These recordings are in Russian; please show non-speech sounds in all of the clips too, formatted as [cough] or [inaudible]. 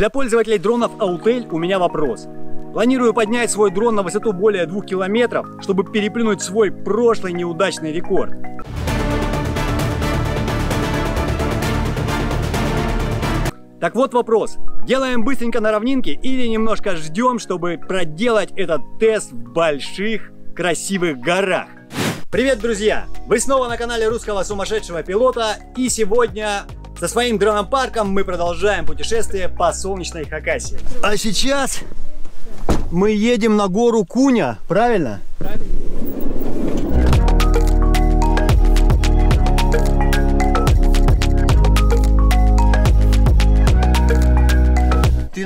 Для пользователей дронов Autel у меня вопрос. Планирую поднять свой дрон на высоту более двух километров, чтобы переплюнуть свой прошлый неудачный рекорд. Так вот вопрос. Делаем быстренько на равнинке или немножко ждем, чтобы проделать этот тест в больших красивых горах? Привет, друзья! Вы снова на канале русского сумасшедшего пилота и сегодня со своим дроном-парком мы продолжаем путешествие по солнечной Хакасии. А сейчас мы едем на гору Куня, правильно? Правильно.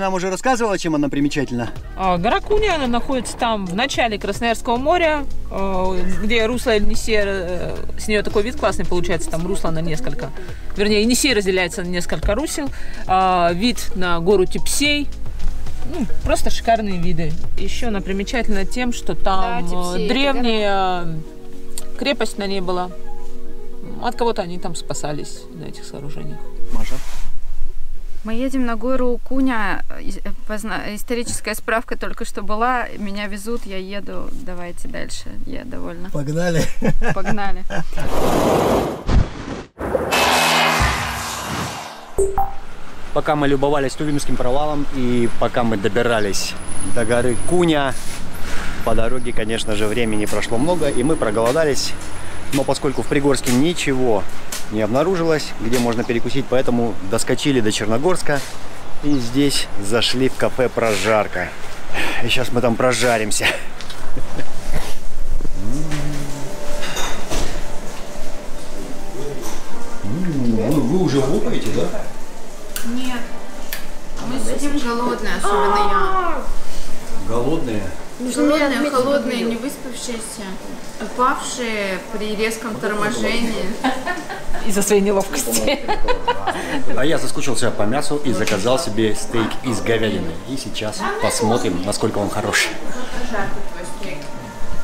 Нам уже рассказывала, чем она примечательна? А, гора Куня она находится там в начале Красноярского моря, э, где русло Енисея, э, с нее такой вид классный получается, там русло на несколько, вернее, Енисей разделяется на несколько русел, а, вид на гору Типсей, ну, просто шикарные виды. Еще она примечательна тем, что там да, э, древняя крепость на ней была. От кого-то они там спасались на этих сооружениях. Маша? Мы едем на гору Куня. Историческая справка только что была. Меня везут, я еду. Давайте дальше. Я довольна. Погнали. Погнали. Пока мы любовались Тувинским провалом и пока мы добирались до горы Куня, по дороге, конечно же, времени прошло много, и мы проголодались. Но поскольку в Пригорске ничего не обнаружилось, где можно перекусить, поэтому доскочили до Черногорска и здесь зашли в кафе «Прожарка». И сейчас мы там прожаримся. Вы, вы уже лопаете, да? Нет. Мы сидим голодные, особенно я. Голодные? Голодные, холодные, не выспавшиеся, упавшие при резком торможении. [laughs] Из-за своей неловкости. А я соскучился по мясу и заказал себе стейк из говядины. И сейчас посмотрим, насколько он хороший.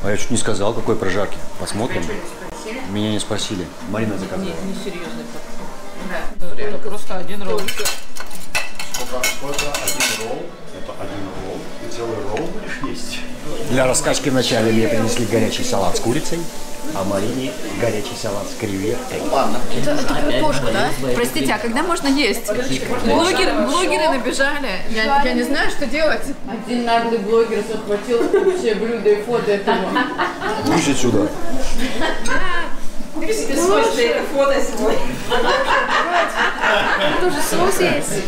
А я чуть не сказал, какой прожарки. Посмотрим. Меня не спросили. Марина заказала. Не, не серьезно. Да. Просто один ролл. Сколько, сколько один ролл? Это один ролл. И целый ролл будешь есть? Для раскачки вначале мне принесли горячий салат с курицей, а Марине горячий салат с креветкой. Ладно. Это, это картошка, да? Простите, а когда можно есть? Блогер, блогеры набежали. Я, я не знаю, что делать. Один наглый блогер захватил вообще блюдо и фото этого. Пусть отсюда. Свой фото свой. Тоже соус есть.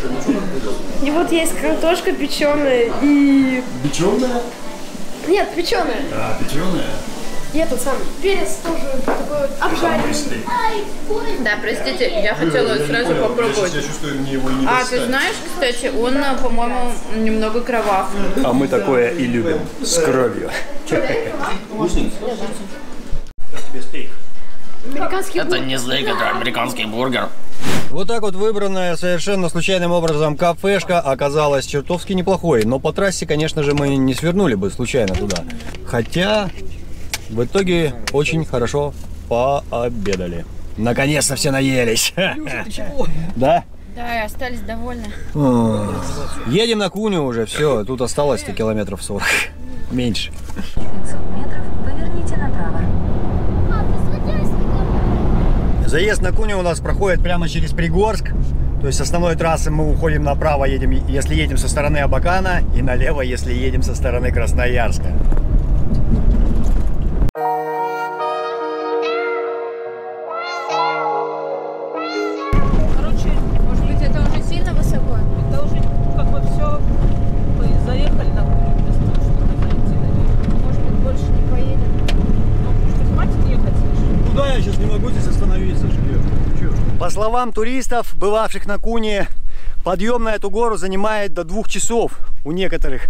И вот есть картошка печеная и... Печеная? Нет, печеная. А, печеная? И этот самый перец тоже такой вот обжаренный. Да, простите, я хотела сразу попробовать. Я чувствую, мне его не А, ты знаешь, кстати, он, по-моему, немного кровав. А мы такое и любим. С кровью. Вкусненько? Как тебе стейк? Американский Это не стейк, это американский бургер. Вот так вот выбранная совершенно случайным образом кафешка оказалась чертовски неплохой. Но по трассе, конечно же, мы не свернули бы случайно туда. Хотя, в итоге, очень хорошо пообедали. Наконец-то все наелись. [laughs] Да? Да, и остались довольны. Едем на Куню уже, все, тут осталось-то километров 40. Меньше. 500 метров поверните направо. Заезд на Куню у нас проходит прямо через Пригорск. То есть основной трассы мы уходим направо, едем, если едем со стороны Абакана, и налево, если едем со стороны Красноярска. Словам туристов, бывавших на Куне, подъем на эту гору занимает до двух часов у некоторых.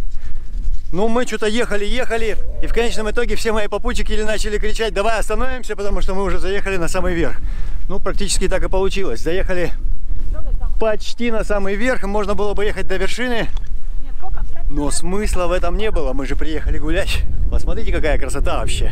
Ну, мы что-то ехали-ехали, и в конечном итоге все мои попутчики начали кричать, давай остановимся, потому что мы уже заехали на самый верх. Ну, практически так и получилось. Заехали почти на самый верх, можно было бы ехать до вершины, но смысла в этом не было, мы же приехали гулять. Посмотрите, какая красота вообще.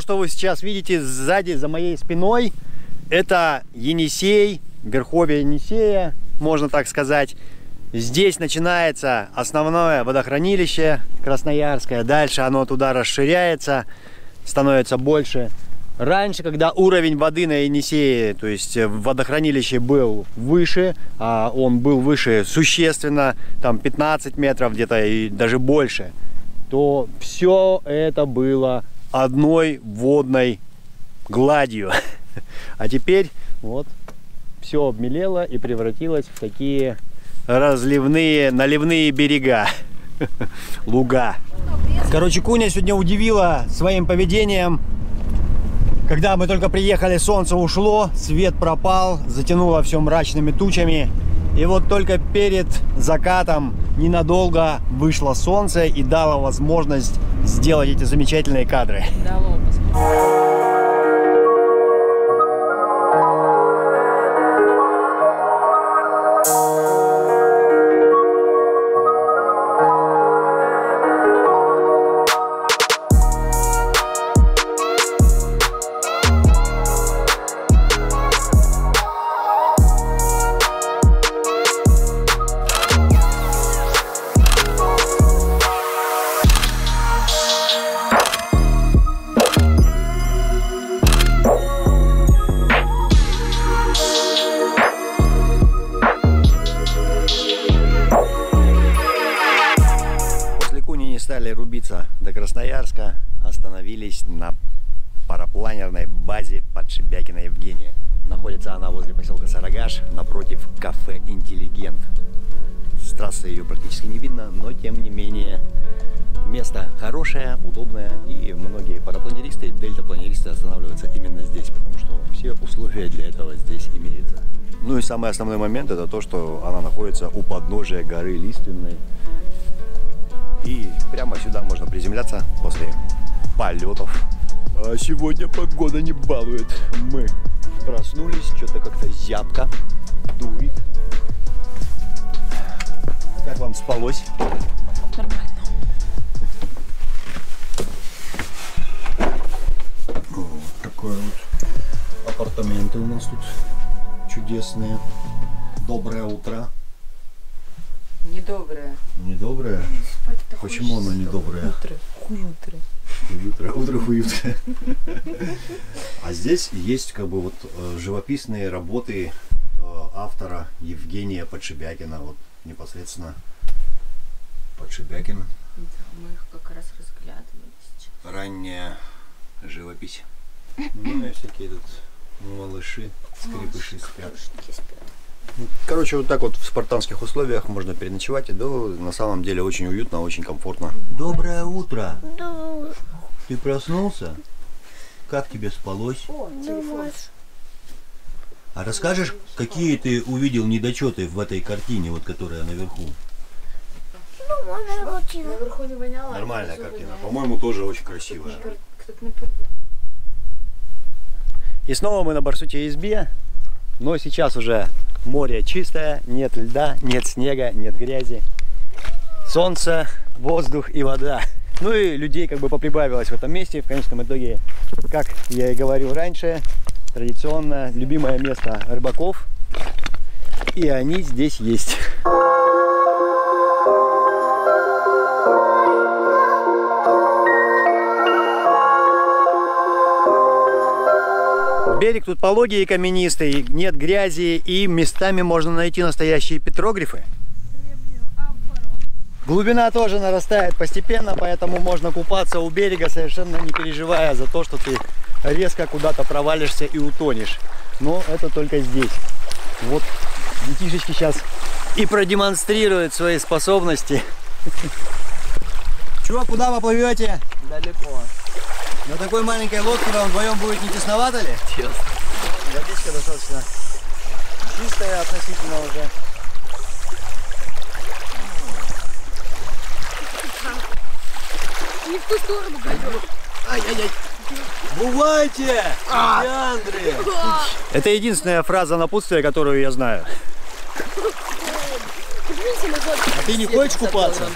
Что вы сейчас видите сзади, за моей спиной, это Енисей, Верховье Енисея, можно так сказать. Здесь начинается основное водохранилище Красноярское. Дальше оно туда расширяется, становится больше. Раньше, когда уровень воды на Енисее, то есть в водохранилище был выше, а он был выше существенно, там 15 метров где-то и даже больше, то все это было одной водной гладью. А теперь вот все обмелело и превратилось в такие разливные, наливные берега, [laughs] луга. Короче, Куня сегодня удивила своим поведением. Когда мы только приехали, солнце ушло, свет пропал, затянуло все мрачными тучами. И вот только перед закатом ненадолго вышло солнце и дало возможность сделать эти замечательные кадры. Дало посмотреть. Остановились на парапланерной базе под Шебякина Евгения. Находится она возле поселка Сарагаш, напротив кафе «Интеллигент». С трассы ее практически не видно, но тем не менее место хорошее, удобное, и многие парапланеристы, дельтапланеристы останавливаются именно здесь, потому что все условия для этого здесь имеются. Ну и самый основной момент это то, что она находится у подножия горы Лиственной, и прямо сюда можно приземляться после полетов. А сегодня погода не балует. Мы проснулись, что-то как-то зябко, дует. Как вам спалось? Нормально. Вот такое вот апартаменты у нас тут чудесные. Доброе утро. Недоброе. Недоброе? Почему оно недоброе? Утро. Хуютро. Утро, утро хуютро. А здесь есть как бы вот э, живописные работы э, автора Евгения Подшибякина, вот непосредственно Подшибякин. Мы их как раз разглядывали сейчас. Ранняя живопись. [laughs] Ну и всякие тут малыши, скрипыши спят. Короче, вот так вот в спартанских условиях можно переночевать, и да, на самом деле очень уютно, очень комфортно. Доброе утро! Ты проснулся? Как тебе спалось? А расскажешь, какие ты увидел недочеты в этой картине, вот которая наверху? Наверху не воняло? Нормальная картина. По-моему, тоже очень красивая. И снова мы на Барсуте избе, но сейчас уже море чистое, нет льда, нет снега, нет грязи. Солнце, воздух и вода. Ну и людей как бы поприбавилось в этом месте. В конечном итоге, как я и говорил раньше, традиционно любимое место рыбаков. И они здесь есть. Берег тут пологий и каменистый, нет грязи и местами можно найти настоящие петрогрифы. Глубина тоже нарастает постепенно, поэтому можно купаться у берега, совершенно не переживая за то, что ты резко куда-то провалишься и утонешь. Но это только здесь. Вот детишечки сейчас и продемонстрируют свои способности. [laughs] Чего, куда вы плывете? Далеко. На такой маленькой лодке вам вдвоем будет не тесновато ли? Тесно. Водичка достаточно чистая относительно уже. Не в ту сторону пойдем. Ай-яй-яй. Бывайте, Андрей. Это единственная фраза напутствия, которую я знаю. А ты не хочешь купаться?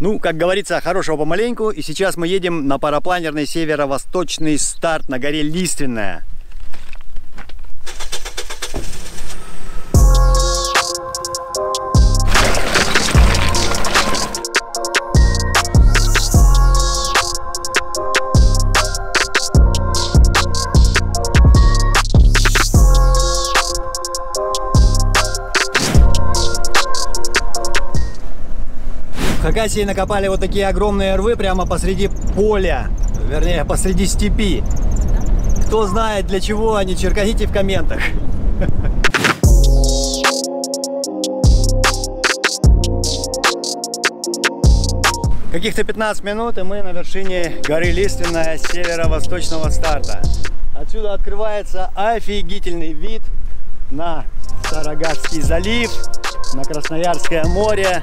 Ну, как говорится, хорошего помаленьку. И сейчас мы едем на парапланерный северо-восточный старт на горе Лиственная. Хакасии накопали вот такие огромные рвы прямо посреди поля, вернее, посреди степи. Кто знает для чего они, черканите в комментах. Каких-то 15 минут, и мы на вершине горы Лиственная северо-восточного старта. Отсюда открывается офигительный вид на Сарагатский залив, на Красноярское море.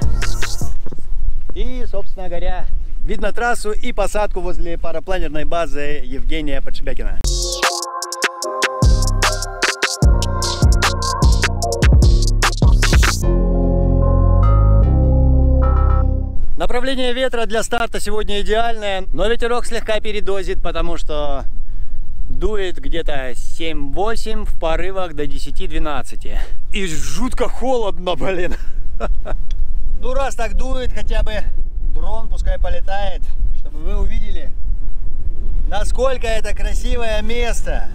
И, собственно говоря, видно трассу и посадку возле парапланерной базы Евгения Подшибякина. Направление ветра для старта сегодня идеальное, но ветерок слегка передозит, потому что дует где-то 7-8 в порывах до 10-12. И жутко холодно, блин. [laughs] Ну, раз так дует, хотя бы дрон пускай полетает, чтобы вы увидели, насколько это красивое место.